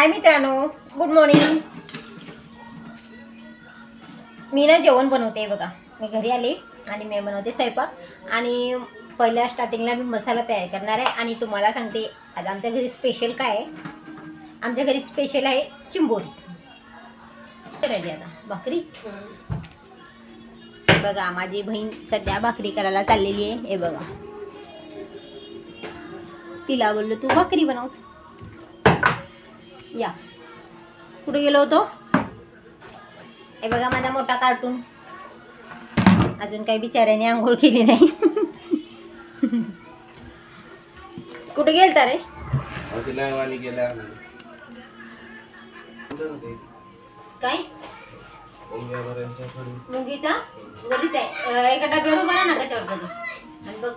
हाय मित्रांनो. Good morning मी ना जेवण बनवते बघा. मी घरी आले आणि मी बनवते स्वयंपाक. आणि पहिल्या स्टार्टिंगला मी मसाला तयार करणार आहे. आणि तुम्हाला सांगते आज आमच्या घरी स्पेशल काय आहे? आमच्या घरी स्पेशल आहे चिंबोरी. करायची आता. भाकरी? बघा माझी बहीण सध्या भाकरी करायला चाललेली आहे. हे बघा. तिला बोललो तू भाकरी बनव. या. कुठे गेलो होतो? हे बघा माझा मोठा कार्टून अजून काही बिचाऱ्याने आंघोळ केली नाही. कुठे गेलता रे? काय? मुंगीचा? वरीच आहे. एका डब्यावर उभा राहा ना कशावर तरी आणि बघ.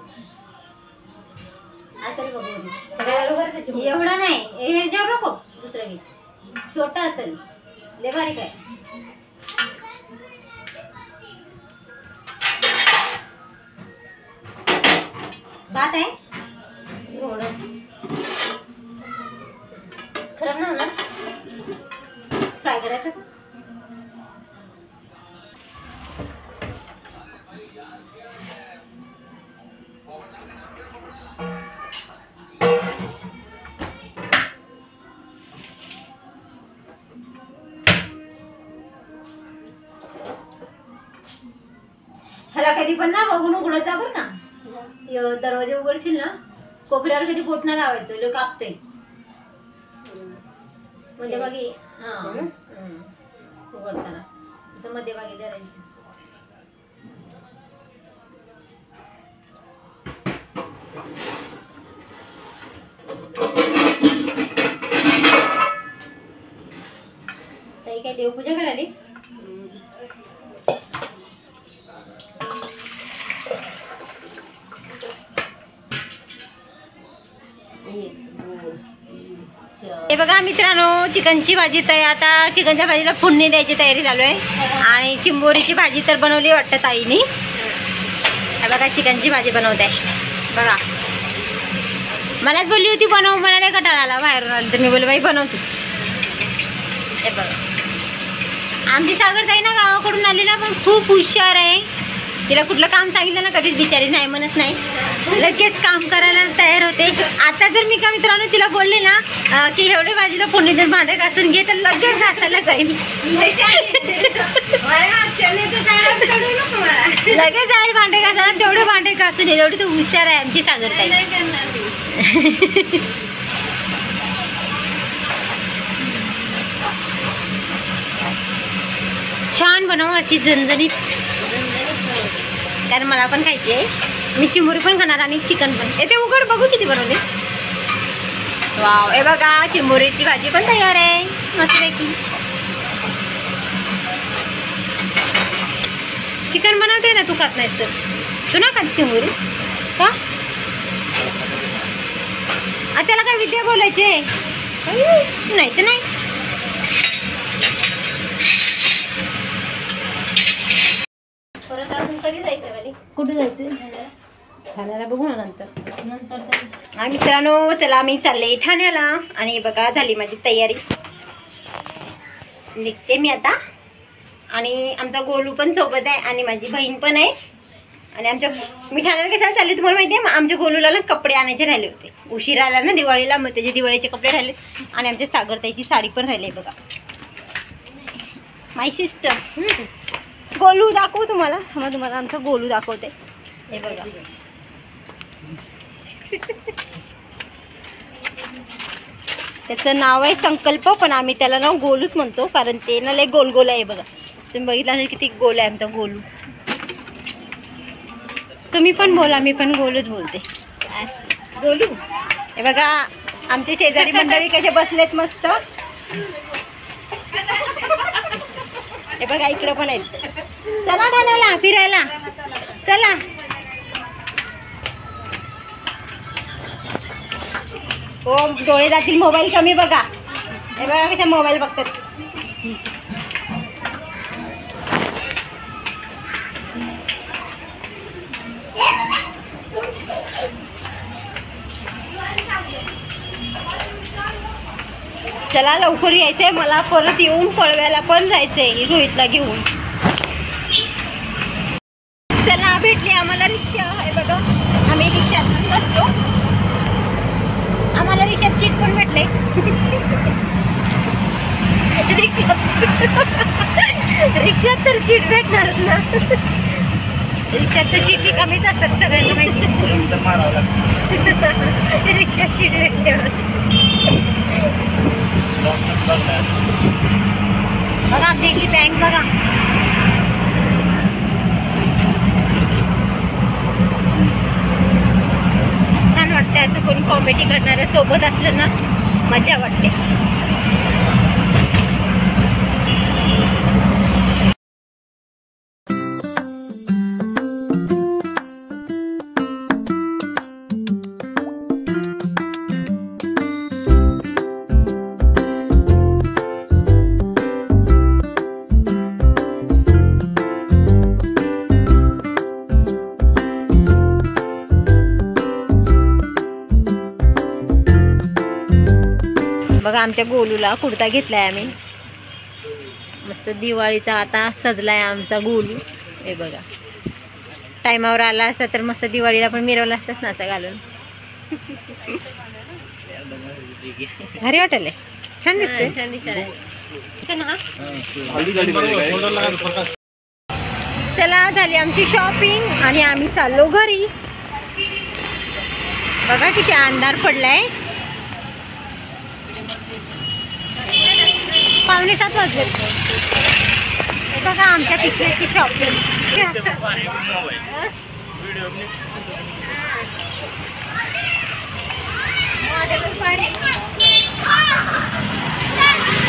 असेल बघ. एवढा नाही. हे ह्याच्यावर नको. दुसरं घे. छोटा असेल. लय बारीक आहे. भात आहे? खराब नाही होणार? फ्राय करायचं? ह्याला कधी पण ना बघून उघडायचा बरं का. य- दरवाजा उघडशील ना कोपऱ्यावर कधी बोट नाही लावायचं लोक कापते म्हणजे हा. उघडताना. असं मध्ये धरायची. हे बघा मित्रांनो चिकनची भाजी तयार आता चिकनच्या भाजीला फुडणी द्यायची तयारी चालू आहे. आणि चिंबोरीची भाजी तर बनवली वाटतं ताईनी. हे बघा चिकनची भाजी बनवत. आहे बघा. मलाच बोलली होती बनव मला नाही आला बाहेरून आली तर. मी बोलले बाई बनवतो. हे बघा. आमची सागर ताई ना गावाकडून आली ना पण खूप हुशार आहे. तिला कुठलं काम सांगितलं ना कधीच बिचारी नाही म्हणत नाही. लगेच काम करायला तयार होते. आता जर मी का मित्रांनो तिला बोलले ना की एवढे भाजीला फोडणी जर भांडे घासून घे तर लगेच घासायला जाईल. लगेच जाईल भांडे घासायला तेवढे भांडे घासून ये एवढी तर हुशार आहे आमची सागर ताई. छान बनव अशी झणझणीत. कारण मला पण खायची आहे मी चिमुरी पण खाणार आणि चिकन पण. येते उघड बघू किती बनवले. वाव हे बघा चिंबोरीची भाजी पण तयार आहे. मस्तपैकी. चिकन बनवते ना तू खात नाहीस तर. तू ना खात चिंबोरी का? त्याला काय विद्या बोलायचे नाही तर नाही परत अजून कधी जायचं वाली कुठे जायचं ठाण्याला बघू ना नंतर. नंतर हा मित्रांनो चला आम्ही चालले ठाण्याला. आणि बघा झाली माझी तयारी. निघते मी आता. आणि आमचा गोलू पण सोबत आहे आणि माझी बहीण पण आहे. आणि आमच्या मी ठाण्याला कशाला चालले तुम्हाला माहिती आहे? आमच्या गोलूला ना कपडे आणायचे राहिले होते. उशीर आला ना दिवाळीला मग त्याचे दिवाळीचे कपडे राहिले. आणि आमच्या सागरताईची साडी पण राहिली आहे बघा. माय सिस्टर गोलू दाखवू तुम्हाला? मग तुम्हाला आमचं गोलू दाखवते. हे बघा. त्याचं नाव आहे संकल्प पण आम्ही त्याला नाव गोलूच म्हणतो कारण ते ना लय गोल गोल आहे बघा. तुम्ही बघितलं असेल किती गोल आहे आमचा गोलू. तुम्ही पण बोला मी पण गोलूच बोलते. गोलू हे बघा आमचे शेजारी मंडळी कसे बसलेत मस्त. हे बघा इकडं पण आहेत. चला ठाण्याला फिरायला. चला. हो डोळे जातील मोबाईल कमी बघा. हे बघा कशा मोबाईल बघतात. चला लवकर यायचंय. मला परत येऊन पळव्याला पण जायचंय. रोहितला घेऊन. चला भेटली आम्हाला रिक्षा. आहे बघा आम्ही रिक्षात पण बसतो आम्हाला रिक्षात सीट पण भेटले. रिक्षात तर सीट भेटणारच ना. रिक्षात तर सीट कमीच असतात सगळ्यांना माहिती. रिक्षात सीट भेटल्यावर. बघा आपली बँक बघा छान वाटते असं कोणी कॉमेडी करणाऱ्या सोबत असलं ना मजा वाटते. आमच्या गोलूला कुर्ता घेतलाय आम्ही. मस्त दिवाळीचा आता सजलाय आमचा गोलू. हे बघा. टायमावर आला असता तर मस्त दिवाळीला पण मिरवला असताच ना असं घालून. भारी वाटेल छान दिसते छान दिसत चला झाली आमची शॉपिंग आणि आम्ही चाललो घरी. बघा किती अंधार पडलाय. पावणे सात वाजले. बघा आमच्या पिशव्याची शॉपिंग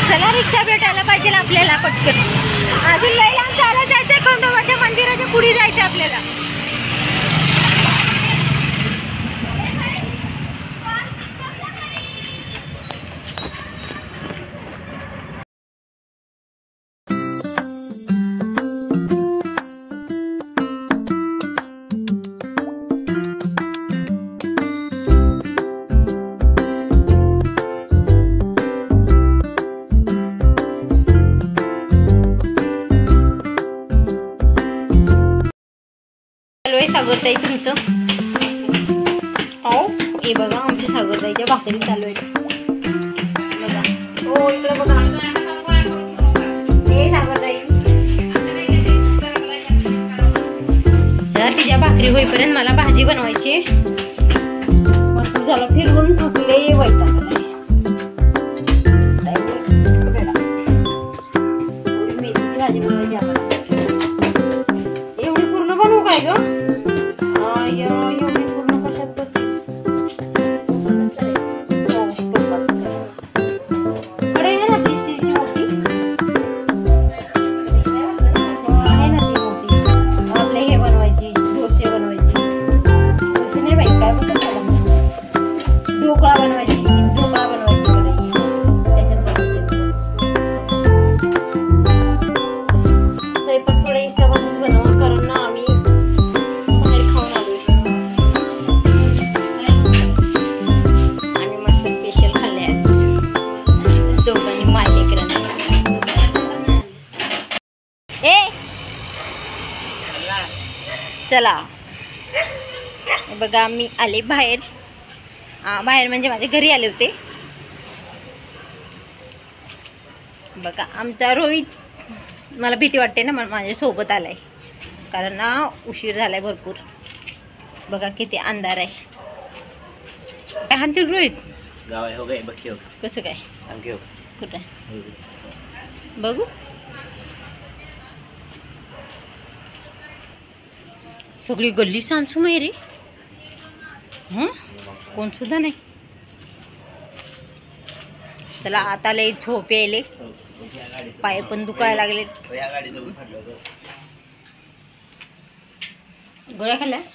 चला रिक्षा भेटायला पाहिजे आपल्याला पटकन. अजून लय लांब चालत जायचंय खंडोबाच्या मंदिराच्या पुढे जायचं आपल्याला. आमच्या सागरताईच्या भाकरी चालू आहेत बघा हो इकडे बघा हे सागरताई जरा तिच्या भाकरी होईपर्यंत मला भाजी बनवायची बघा मी आले बाहेर. बाहेर म्हणजे माझ्या घरी आले होते. बघा आमचा रोहित मला भीती वाटते ना माझ्यासोबत आलाय. कारण ना उशीर झालाय भरपूर. बघा किती अंधार आहे. काय हाणतील रोहित? आहे हो हो. कसं काय? हो. कुठं? आहे? बघू. सगळी गल्ली आहे रे. हं? कोण सुद्धा नाही. चला आता लय झोप यायले. पाय पण दुखायला लागले. गोळ्या खाल्ल्यास?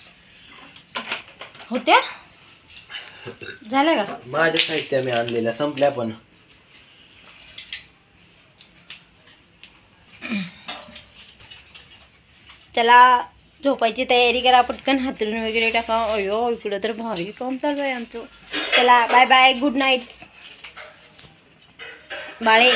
होत्या? झाल्या का? माझ्या साहित्य मी आणलेल्या संपल्या पण. चला झोपायची तयारी करा पटकन हातरून वगैरे टाका. अयो इकडं तर भारी काम चालू आहे आमचं. चला बाय बाय गुड नाईट बाळे.